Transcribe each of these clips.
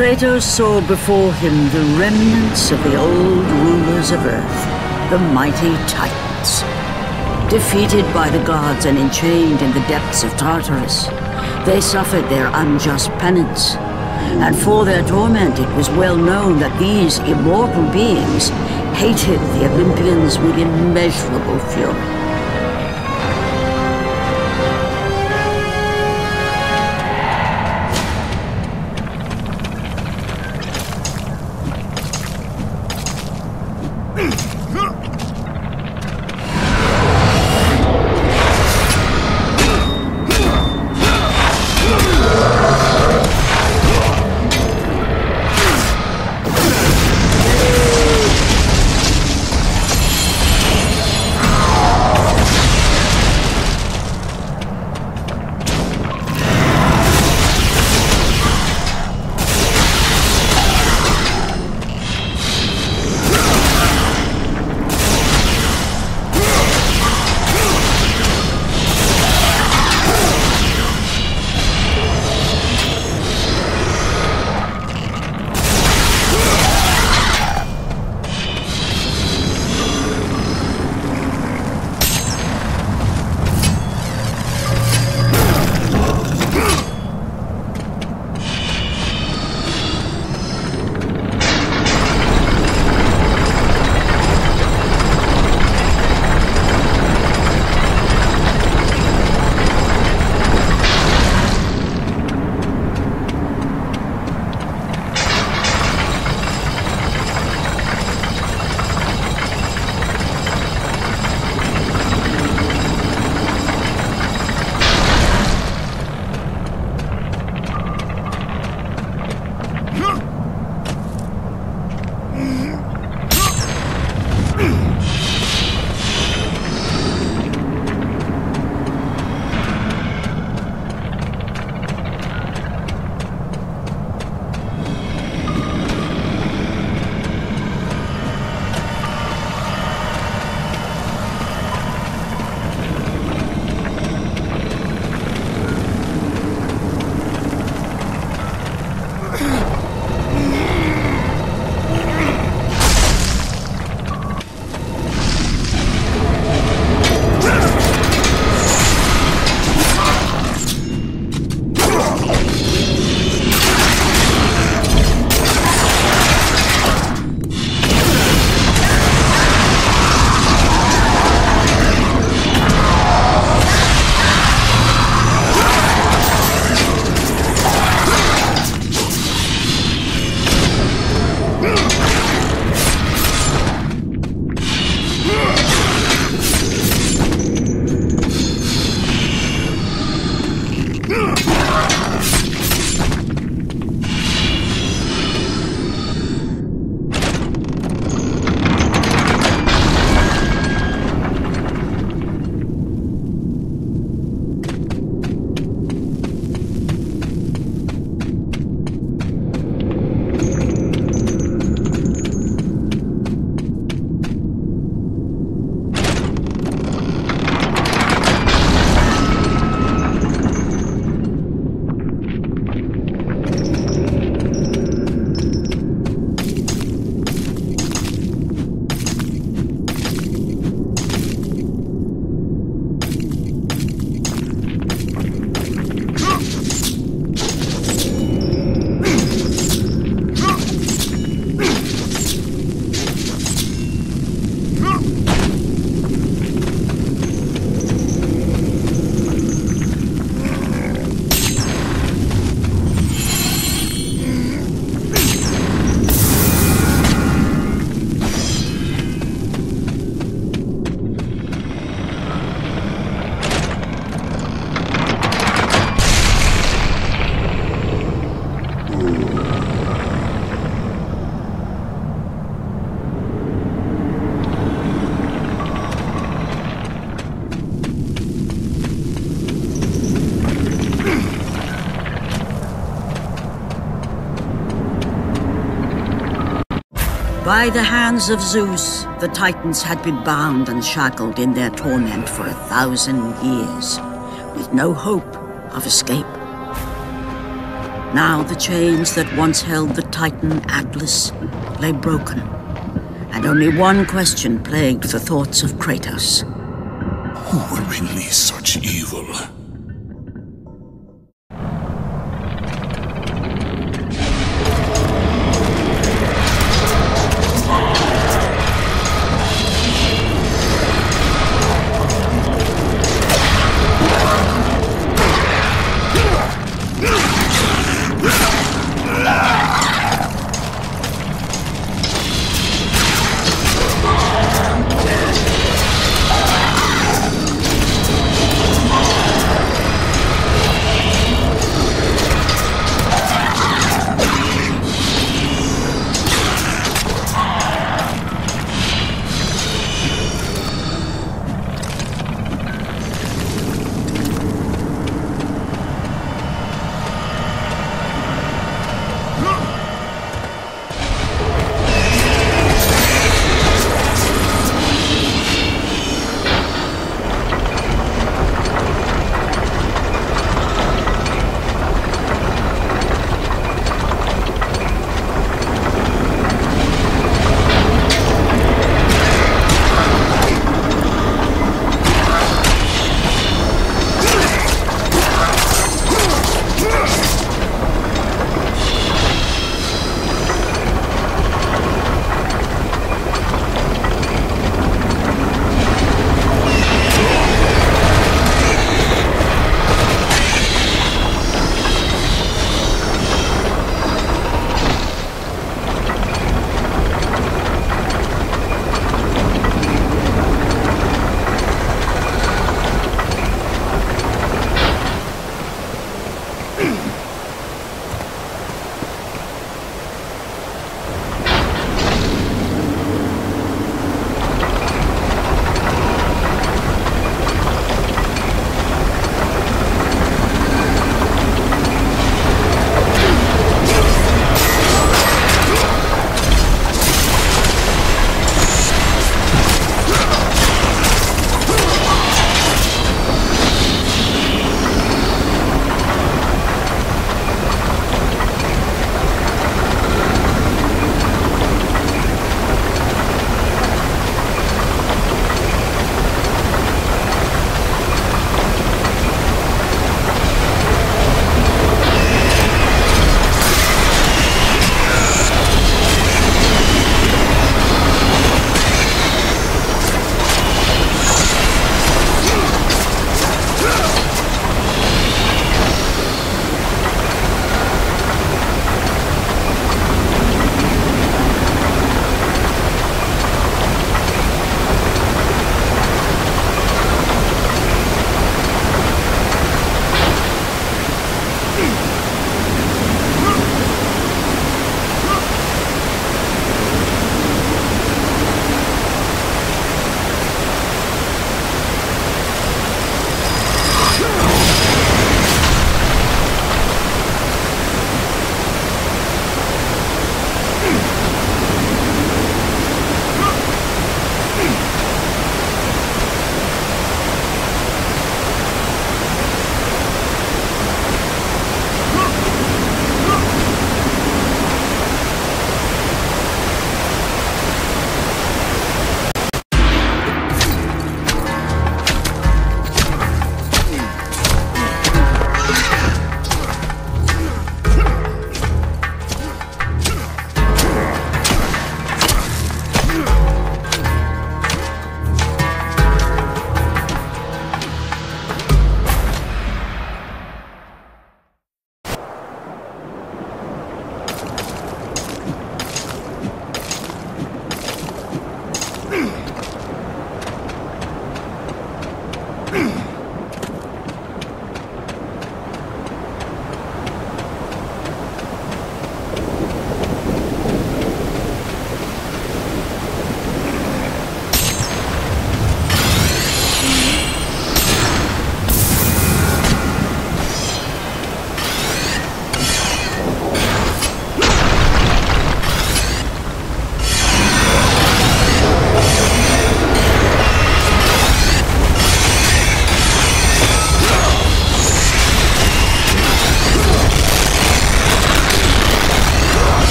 Kratos saw before him the remnants of the old rulers of Earth, the mighty Titans. Defeated by the gods and enchained in the depths of Tartarus, they suffered their unjust penance. And for their torment, it was well known that these immortal beings hated the Olympians with immeasurable fury. By the hands of Zeus, the Titans had been bound and shackled in their torment for a thousand years, with no hope of escape. Now the chains that once held the Titan Atlas lay broken, and only one question plagued the thoughts of Kratos. Who would release such evil?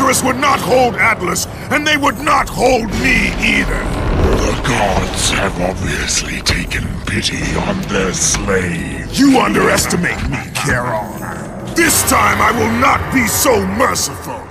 Gods would not hold Atlas, and they would not hold me either. The gods have obviously taken pity on their slave. You underestimate me, Charon. This time I will not be so merciful.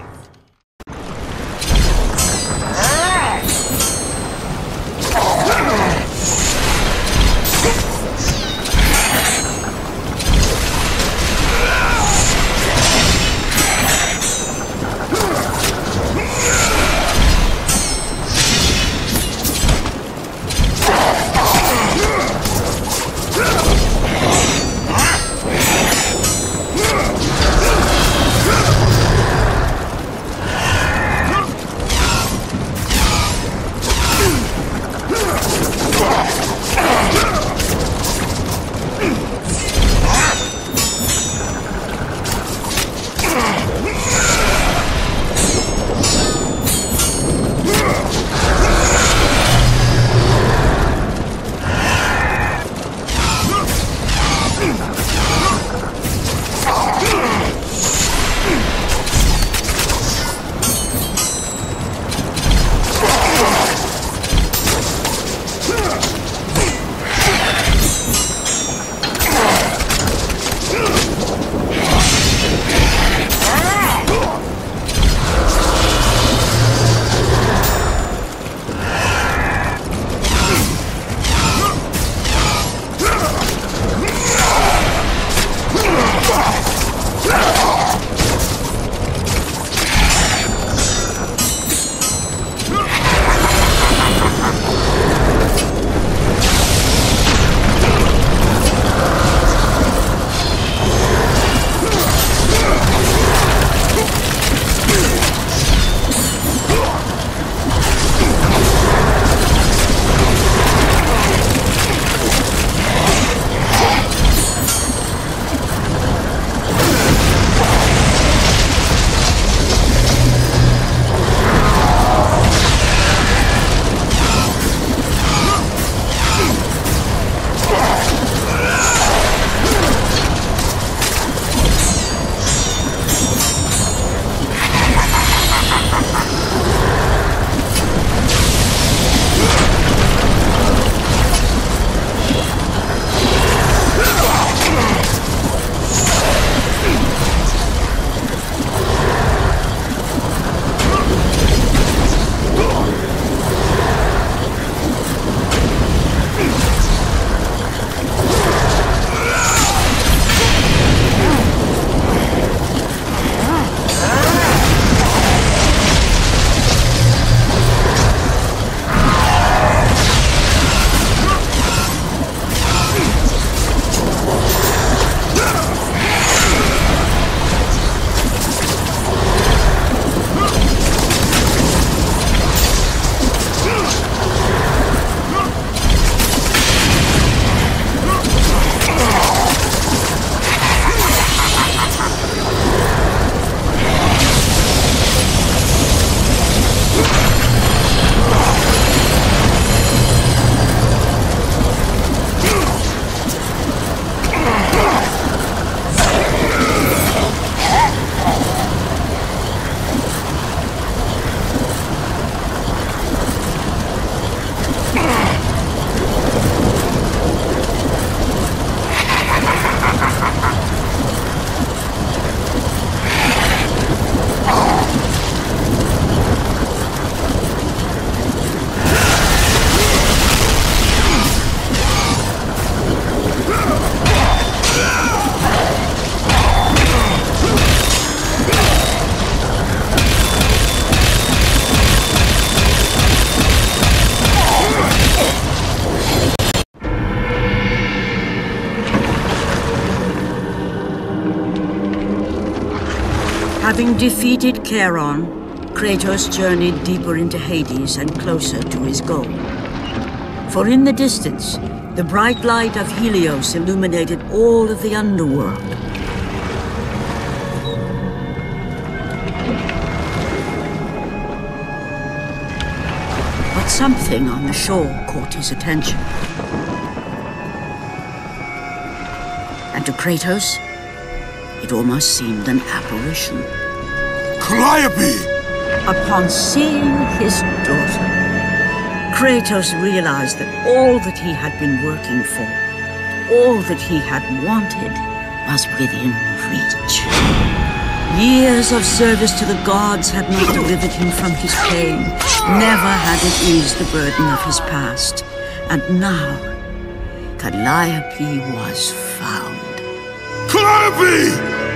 Having defeated Charon, Kratos journeyed deeper into Hades and closer to his goal. For in the distance, the bright light of Helios illuminated all of the underworld. But something on the shore caught his attention. And to Kratos, it almost seemed an apparition. Calliope! upon seeing his daughter. Kratos realized that all that he had been working for, all that he had wanted, was within reach. Years of service to the gods had not delivered him from his pain, never had it eased the burden of his past. And now, Calliope was. Calliope!